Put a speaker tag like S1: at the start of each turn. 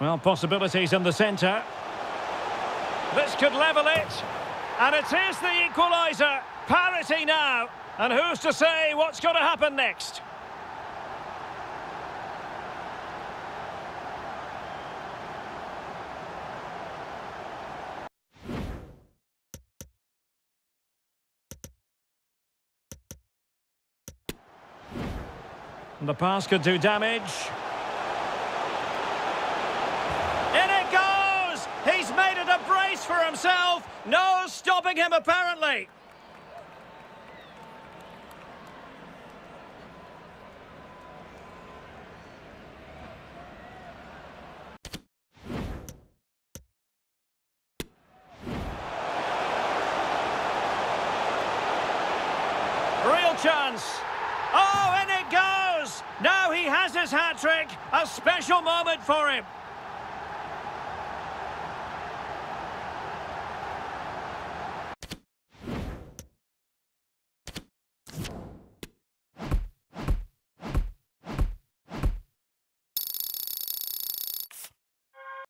S1: Well, possibilities in the centre. This could level it. And it is the equaliser. Parity now. And who's to say what's going to happen next? The pass could do damage. In it goes! He's made it a brace for himself. No stopping him, apparently. Real chance. Oh, in it goes! Now he has his hat-trick. A special moment for him.